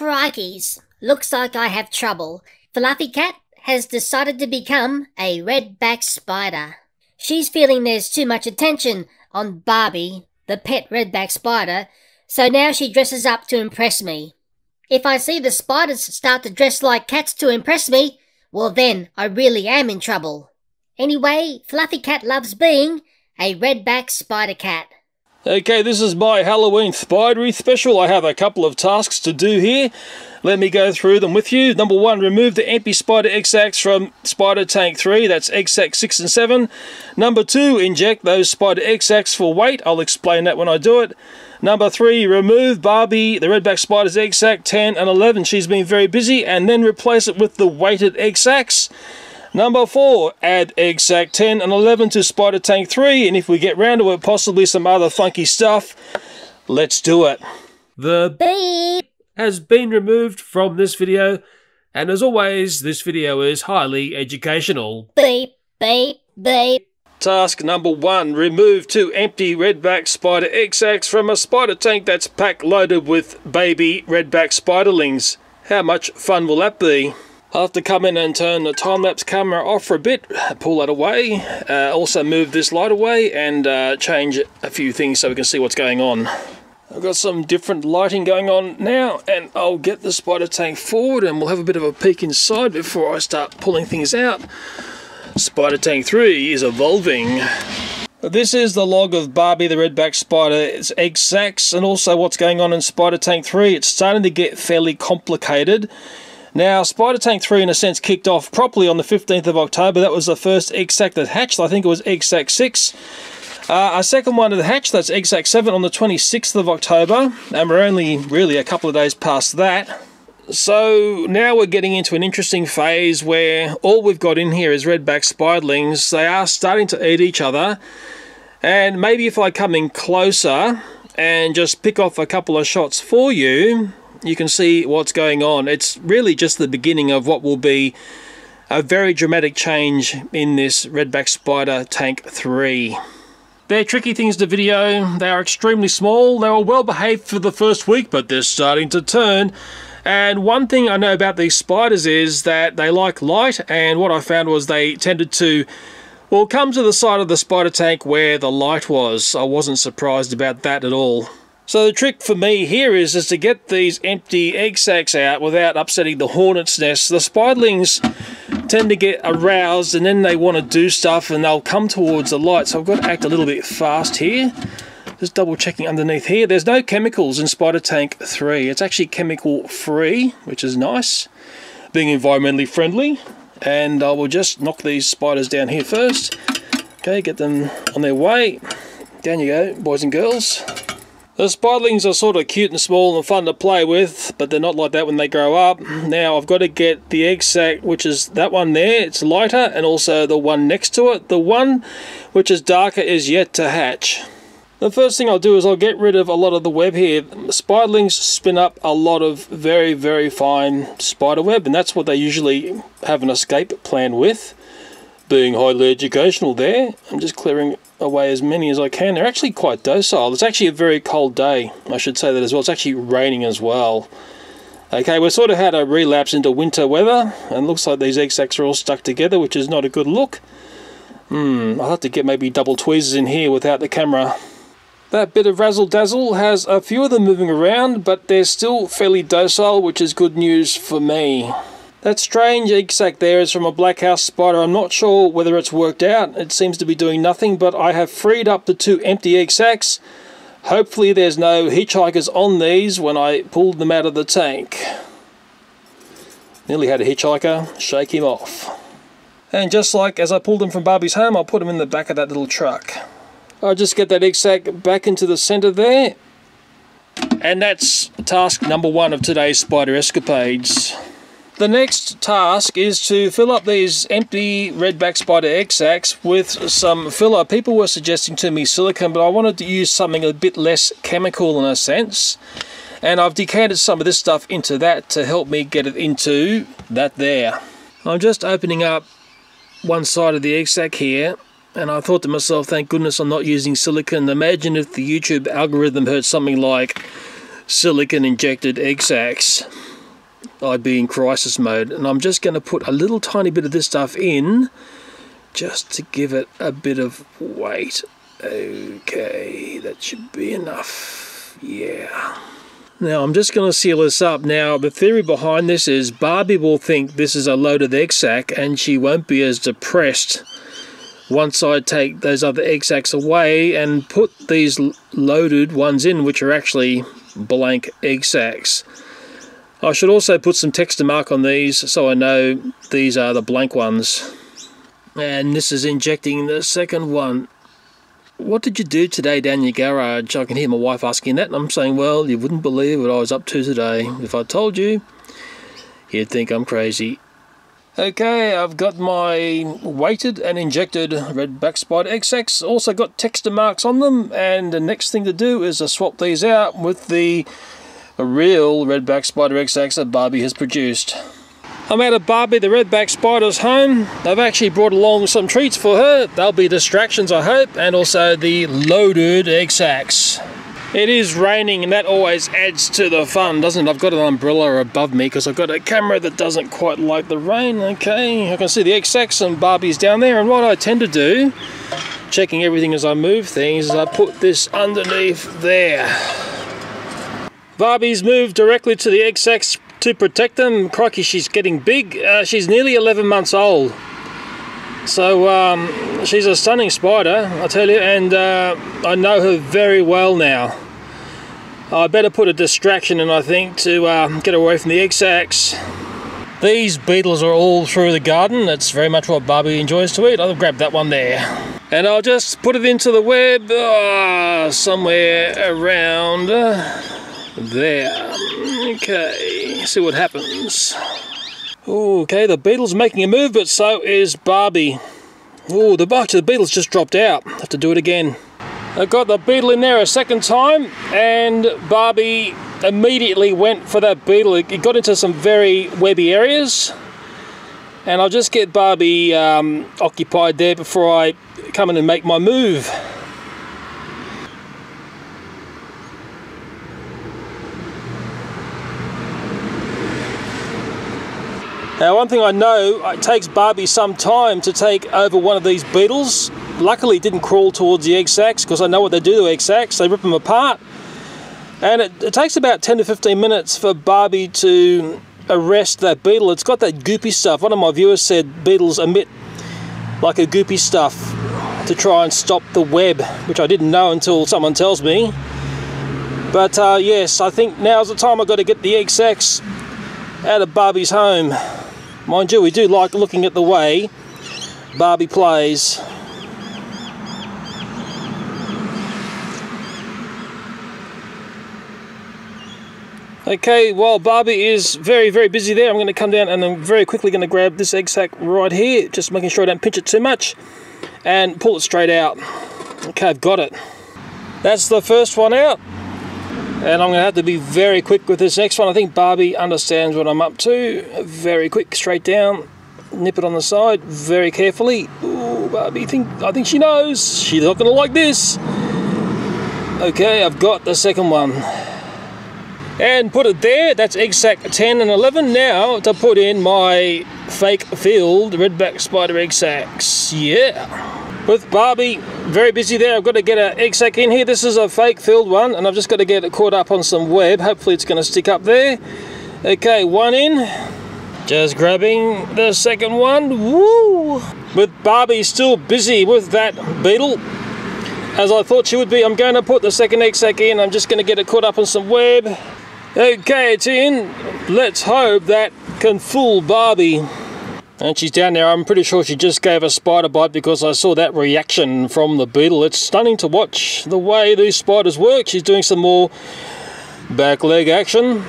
Crikeys, looks like I have trouble. Fluffy Cat has decided to become a redback spider. She's feeling there's too much attention on Barbie, the pet redback spider, so now she dresses up to impress me. If I see the spiders start to dress like cats to impress me, well then I really am in trouble. Anyway, Fluffy Cat loves being a redback spider cat. Okay, this is my Halloween Spidery special. I have a couple of tasks to do here. Let me go through them with you. Number one, remove the empty Spider egg sacs from Spider Tank 3. That's egg sac 6 and 7. Number two, inject those Spider egg sacs for weight. I'll explain that when I do it. Number three, remove Barbie, the Redback Spider's egg sac 10 and 11. She's been very busy. And then replace it with the weighted egg sacs. Number 4, add egg sac 10 and 11 to Spider Tank 3, and if we get round to it, possibly some other funky stuff, let's do it. The beep has been removed from this video, and as always, this video is highly educational. Beep, beep, beep. Task number 1, remove two empty Redback Spider egg sacs from a spider tank that's packed loaded with baby Redback Spiderlings. How much fun will that be? I'll have to come in and turn the time-lapse camera off for a bit, pull that away, uh, also move this light away and uh, change a few things so we can see what's going on. I've got some different lighting going on now and I'll get the spider tank forward and we'll have a bit of a peek inside before I start pulling things out. Spider Tank 3 is evolving. This is the log of Barbie the Redback Spider, its egg sacs and also what's going on in Spider Tank 3. It's starting to get fairly complicated. Now, Spider Tank 3, in a sense, kicked off properly on the 15th of October. That was the first egg sac that hatched. I think it was egg sac 6. Uh, our second one that hatched, that's egg sac 7 on the 26th of October. And we're only really a couple of days past that. So now we're getting into an interesting phase where all we've got in here is redback spiderlings. They are starting to eat each other. And maybe if I come in closer and just pick off a couple of shots for you, you can see what's going on. It's really just the beginning of what will be a very dramatic change in this Redback Spider Tank 3. They're tricky things to video. They are extremely small. They were well behaved for the first week, but they're starting to turn. And one thing I know about these spiders is that they like light, and what I found was they tended to well, come to the side of the spider tank where the light was. I wasn't surprised about that at all. So the trick for me here is, is to get these empty egg sacs out without upsetting the hornet's nest. The spiderlings tend to get aroused and then they want to do stuff and they'll come towards the light. So I've got to act a little bit fast here. Just double checking underneath here. There's no chemicals in Spider Tank 3. It's actually chemical free, which is nice. Being environmentally friendly. And I will just knock these spiders down here first. Okay, get them on their way. Down you go, boys and girls. The spiderlings are sort of cute and small and fun to play with, but they're not like that when they grow up. Now I've got to get the egg sac, which is that one there, it's lighter, and also the one next to it. The one which is darker is yet to hatch. The first thing I'll do is I'll get rid of a lot of the web here. Spiderlings spin up a lot of very, very fine spider web, and that's what they usually have an escape plan with. Being highly educational there, I'm just clearing away as many as I can. They're actually quite docile. It's actually a very cold day. I should say that as well. It's actually raining as well. Okay, we've sort of had a relapse into winter weather, and looks like these egg sacs are all stuck together, which is not a good look. Hmm, I'll have to get maybe double tweezers in here without the camera. That bit of razzle dazzle has a few of them moving around, but they're still fairly docile, which is good news for me. That strange egg sac there is from a black house spider. I'm not sure whether it's worked out. It seems to be doing nothing, but I have freed up the two empty egg sacs. Hopefully there's no hitchhikers on these when I pulled them out of the tank. Nearly had a hitchhiker, shake him off. And just like as I pulled them from Barbie's home, I'll put them in the back of that little truck. I'll just get that egg sac back into the centre there. And that's task number one of today's spider escapades. The next task is to fill up these empty redback spider egg sacs with some filler. People were suggesting to me silicone, but I wanted to use something a bit less chemical in a sense. And I've decanted some of this stuff into that to help me get it into that there. I'm just opening up one side of the egg sac here and I thought to myself, thank goodness I'm not using silicon. Imagine if the YouTube algorithm heard something like silicon injected egg sacs. I'd be in crisis mode. And I'm just going to put a little tiny bit of this stuff in just to give it a bit of weight. Okay, that should be enough. Yeah. Now I'm just going to seal this up. Now the theory behind this is Barbie will think this is a loaded egg sac and she won't be as depressed once I take those other egg sacs away and put these loaded ones in which are actually blank egg sacs. I should also put some texture mark on these so I know these are the blank ones. And this is injecting the second one. What did you do today down your garage? I can hear my wife asking that, and I'm saying, Well, you wouldn't believe what I was up to today. If I told you, you'd think I'm crazy. Okay, I've got my weighted and injected spider egg sacs. Also got texture marks on them, and the next thing to do is to swap these out with the real redback spider egg sacs that Barbie has produced. I'm out of Barbie the redback spider's home. I've actually brought along some treats for her. They'll be distractions, I hope, and also the loaded egg sacs. It is raining and that always adds to the fun, doesn't it? I've got an umbrella above me because I've got a camera that doesn't quite like the rain. Okay, I can see the egg sacs and Barbie's down there. And what I tend to do, checking everything as I move things, is I put this underneath there. Barbie's moved directly to the egg sacs to protect them. Crikey, she's getting big. Uh, she's nearly 11 months old. So um, she's a stunning spider, I tell you, and uh, I know her very well now. I better put a distraction in, I think, to uh, get away from the egg sacs. These beetles are all through the garden. That's very much what Barbie enjoys to eat. I'll grab that one there. And I'll just put it into the web uh, somewhere around there. Okay, see what happens. Okay, the beetle's making a move, but so is Barbie. Oh, the bunch of the beetles just dropped out. Have to do it again. I got the beetle in there a second time, and Barbie immediately went for that beetle. It got into some very webby areas, and I'll just get Barbie um, occupied there before I come in and make my move. Now one thing I know, it takes Barbie some time to take over one of these beetles. Luckily it didn't crawl towards the egg sacs because I know what they do to egg sacs, they rip them apart. And it, it takes about 10 to 15 minutes for Barbie to arrest that beetle. It's got that goopy stuff. One of my viewers said beetles emit like a goopy stuff to try and stop the web, which I didn't know until someone tells me. But uh, yes, I think now's the time I've got to get the egg sacs out of Barbie's home. Mind you, we do like looking at the way Barbie plays. Okay, while Barbie is very, very busy there, I'm going to come down and I'm very quickly going to grab this egg sac right here, just making sure I don't pinch it too much, and pull it straight out. Okay, I've got it. That's the first one out. And I'm going to have to be very quick with this next one. I think Barbie understands what I'm up to. Very quick, straight down. Nip it on the side very carefully. Ooh, Barbie, think, I think she knows. She's not going to like this. Okay, I've got the second one. And put it there. That's egg sac 10 and 11. Now to put in my fake field redback spider egg sacs. Yeah with Barbie very busy there. I've got to get an egg sac in here. This is a fake filled one and I've just got to get it caught up on some web. Hopefully it's going to stick up there. Okay, one in. Just grabbing the second one. Woo! With Barbie still busy with that beetle. As I thought she would be, I'm going to put the second egg sac in. I'm just going to get it caught up on some web. Okay, it's in. Let's hope that can fool Barbie. And she's down there. I'm pretty sure she just gave a spider bite because I saw that reaction from the beetle. It's stunning to watch the way these spiders work. She's doing some more back leg action.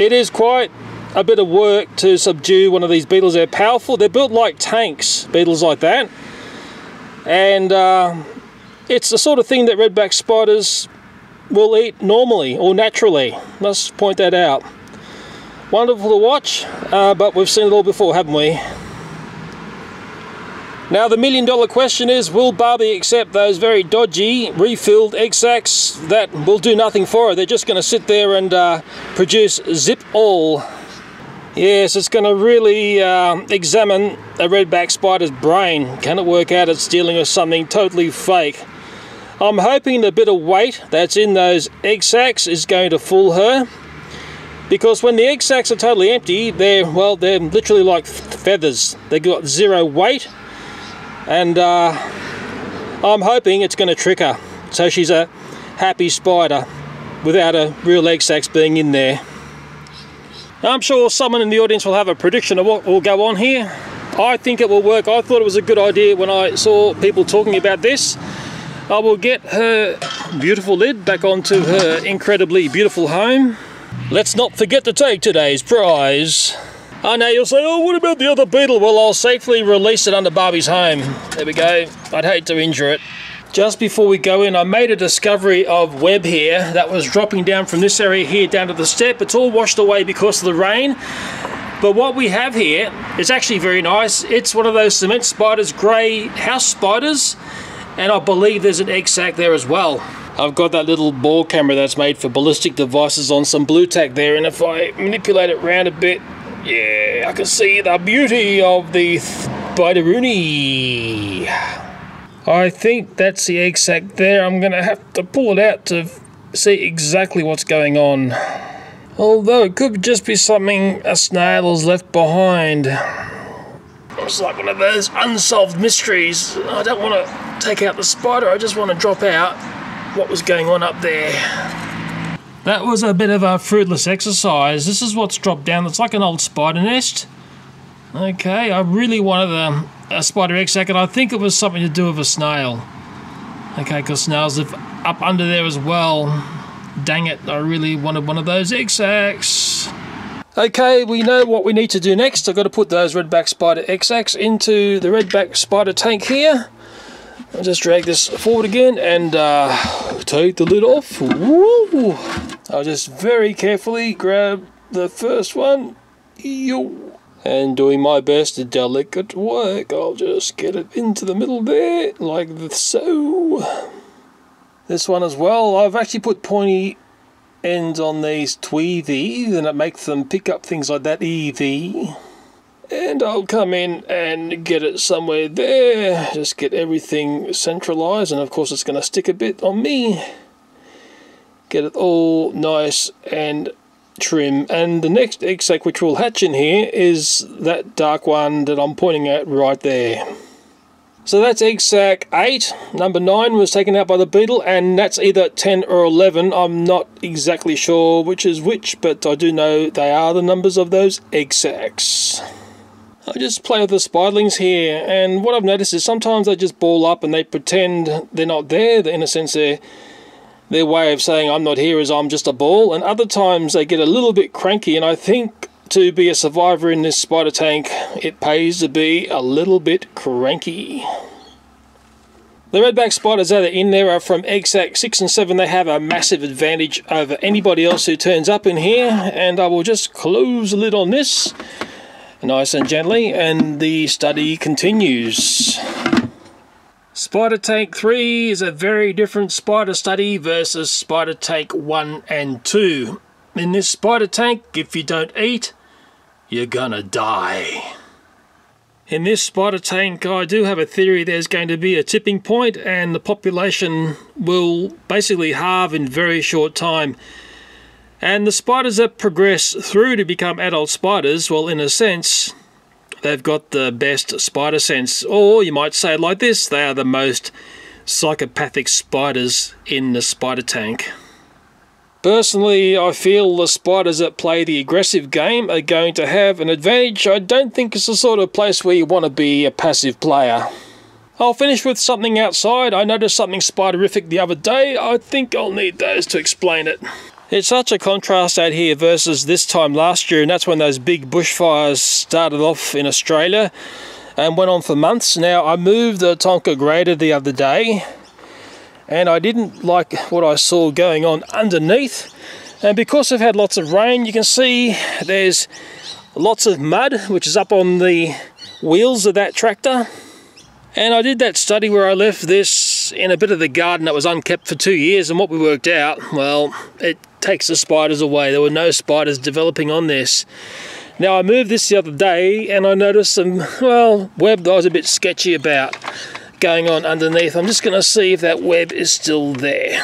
It is quite a bit of work to subdue one of these beetles. They're powerful. They're built like tanks, beetles like that. And uh, it's the sort of thing that redback spiders will eat normally or naturally. Let's point that out. Wonderful to watch, uh, but we've seen it all before, haven't we? Now the million dollar question is, will Barbie accept those very dodgy refilled egg sacs that will do nothing for her? They're just going to sit there and uh, produce zip all. Yes, it's going to really uh, examine a redback spider's brain. Can it work out it's dealing with something totally fake? I'm hoping the bit of weight that's in those egg sacs is going to fool her. Because when the egg sacs are totally empty, they're, well, they're literally like feathers. They've got zero weight. And uh, I'm hoping it's going to trick her. So she's a happy spider without a real egg sacs being in there. Now, I'm sure someone in the audience will have a prediction of what will go on here. I think it will work. I thought it was a good idea when I saw people talking about this. I will get her beautiful lid back onto her incredibly beautiful home. Let's not forget to take today's prize. Ah, I know you'll say, oh, what about the other beetle? Well, I'll safely release it under Barbie's home. There we go. I'd hate to injure it. Just before we go in, I made a discovery of web here that was dropping down from this area here down to the step. It's all washed away because of the rain. But what we have here is actually very nice. It's one of those cement spiders, grey house spiders. And I believe there's an egg sac there as well. I've got that little ball camera that's made for ballistic devices on some Blu Tack there. And if I manipulate it around a bit, yeah, I can see the beauty of the Spideroonie. I think that's the egg sac there. I'm to have to pull it out to see exactly what's going on. Although it could just be something a snail has left behind. It's like one of those unsolved mysteries. I don't want to take out the spider, I just want to drop out what was going on up there. That was a bit of a fruitless exercise. This is what's dropped down. It's like an old spider nest. Okay, I really wanted a, a spider egg sac, and I think it was something to do with a snail. Okay, because snails live up under there as well. Dang it, I really wanted one of those egg sacs. Okay, we know what we need to do next. I've got to put those redback spider egg sacs into the redback spider tank here. I'll just drag this forward again and uh, take the lid off. Woo! I'll just very carefully grab the first one. Yo and doing my best delicate work. I'll just get it into the middle there, like so. This one as well, I've actually put pointy ends on these tweezies and it makes them pick up things like that easy. And I'll come in and get it somewhere there, just get everything centralized, and of course it's going to stick a bit on me. Get it all nice and trim and the next egg sac which will hatch in here is that dark one that I'm pointing at right there. So that's egg sac 8, number 9 was taken out by the beetle and that's either 10 or 11, I'm not exactly sure which is which but I do know they are the numbers of those egg sacs. I just play with the spiderlings here and what I've noticed is sometimes they just ball up and they pretend they're not there, in a sense they're their way of saying I'm not here is I'm just a ball, and other times they get a little bit cranky, and I think to be a survivor in this spider tank, it pays to be a little bit cranky. The redback spiders that are in there are from egg sac 6 and 7. They have a massive advantage over anybody else who turns up in here. And I will just close the lid on this nice and gently and the study continues. Spider Tank 3 is a very different spider study versus Spider Tank 1 and 2. In this spider tank, if you don't eat, you're gonna die. In this spider tank, I do have a theory there's going to be a tipping point and the population will basically halve in very short time. And the spiders that progress through to become adult spiders, well, in a sense, They've got the best spider sense, or you might say it like this they are the most psychopathic spiders in the spider tank. Personally, I feel the spiders that play the aggressive game are going to have an advantage. I don't think it's the sort of place where you want to be a passive player. I'll finish with something outside. I noticed something spiderific the other day. I think I'll need those to explain it. It's such a contrast out here versus this time last year, and that's when those big bushfires started off in Australia and went on for months. Now, I moved the Tonka grader the other day, and I didn't like what I saw going on underneath. And because I've had lots of rain, you can see there's lots of mud, which is up on the wheels of that tractor. And I did that study where I left this in a bit of the garden that was unkept for two years, and what we worked out, well, it takes the spiders away. There were no spiders developing on this. Now I moved this the other day and I noticed some, well, web that I was a bit sketchy about going on underneath. I'm just going to see if that web is still there.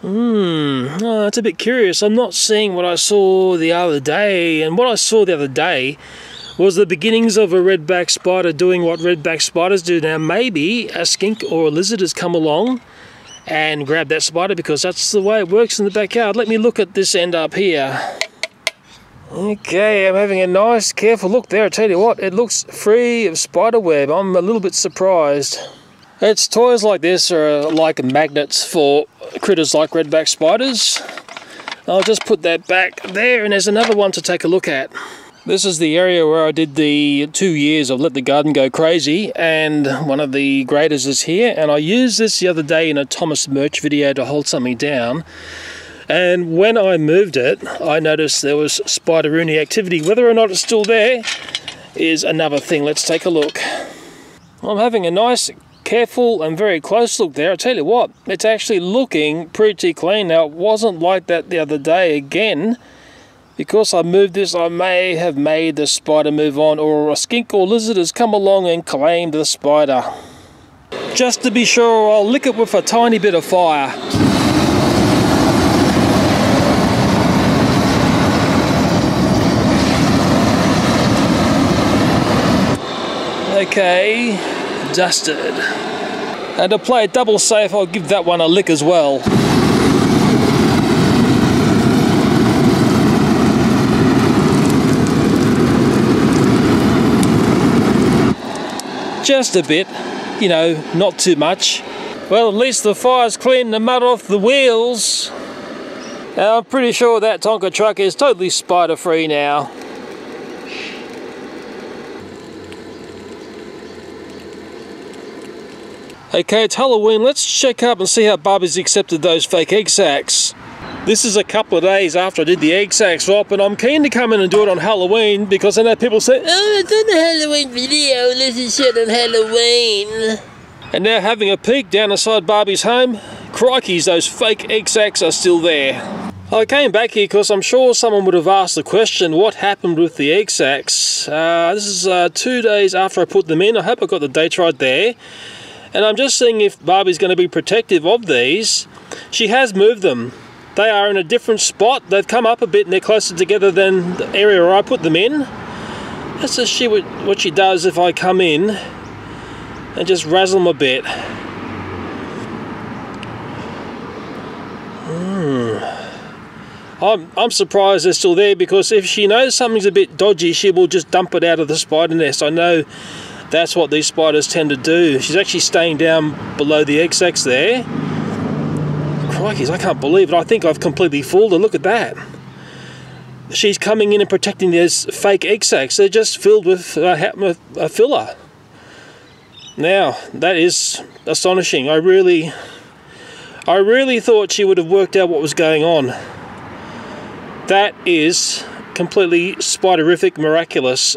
Hmm, oh, it's a bit curious. I'm not seeing what I saw the other day. And what I saw the other day was the beginnings of a redback spider doing what redback spiders do. Now, maybe a skink or a lizard has come along and grabbed that spider because that's the way it works in the backyard. Let me look at this end up here. Okay, I'm having a nice, careful look there. I tell you what, it looks free of spider web. I'm a little bit surprised. It's toys like this are like magnets for critters like redback spiders. I'll just put that back there, and there's another one to take a look at. This is the area where I did the two years of Let the Garden Go Crazy, and one of the graders is here, and I used this the other day in a Thomas Murch video to hold something down. And when I moved it, I noticed there was spideroonie activity. Whether or not it's still there is another thing. Let's take a look. I'm having a nice, careful and very close look there. I tell you what, it's actually looking pretty clean. Now, it wasn't like that the other day again. Because I moved this, I may have made the spider move on, or a skink or lizard has come along and claimed the spider. Just to be sure, I'll lick it with a tiny bit of fire. Okay, dusted. And to play double safe, I'll give that one a lick as well. Just a bit, you know, not too much. Well, at least the fire's cleaned the mud off the wheels. And I'm pretty sure that Tonka truck is totally spider free now. Okay, it's Halloween. Let's check up and see how Barbie's accepted those fake egg sacs. This is a couple of days after I did the egg sac swap, and I'm keen to come in and do it on Halloween because I know people say, Oh, it's on a Halloween video. This is shit on Halloween. And now having a peek down inside Barbie's home, crikeys, those fake egg sacs are still there. I came back here because I'm sure someone would have asked the question, what happened with the egg sacs? Uh, this is uh, two days after I put them in. I hope I got the dates right there. And I'm just seeing if Barbie's going to be protective of these. She has moved them. They are in a different spot. They've come up a bit and they're closer together than the area where I put them in. Let's just what, what she does if I come in and just razzle them a bit. Hmm. I'm, I'm surprised they're still there because if she knows something's a bit dodgy, she will just dump it out of the spider nest. I know that's what these spiders tend to do. She's actually staying down below the egg sacs there. Crikey, I can't believe it. I think I've completely fooled her. Look at that. She's coming in and protecting those fake egg sacs. They're just filled with uh, a filler. Now, that is astonishing. I really, I really thought she would have worked out what was going on. That is completely spiderific, miraculous.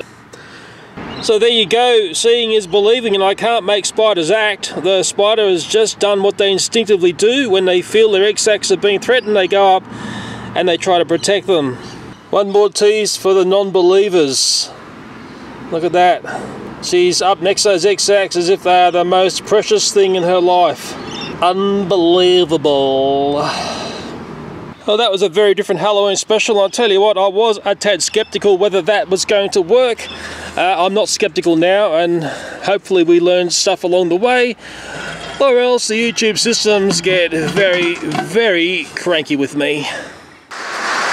So there you go, seeing is believing and I can't make spiders act. The spider has just done what they instinctively do when they feel their egg sacs are being threatened, they go up and they try to protect them. One more tease for the non-believers. Look at that. She's up next to those egg sacs as if they are the most precious thing in her life. Unbelievable. Well, that was a very different Halloween special. I'll tell you what, I was a tad skeptical whether that was going to work. Uh, I'm not skeptical now, and hopefully we learn stuff along the way, or else the YouTube systems get very, very cranky with me.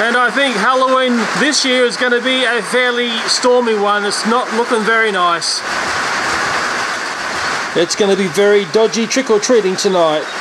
And I think Halloween this year is going to be a fairly stormy one. It's not looking very nice. It's going to be very dodgy trick-or-treating tonight.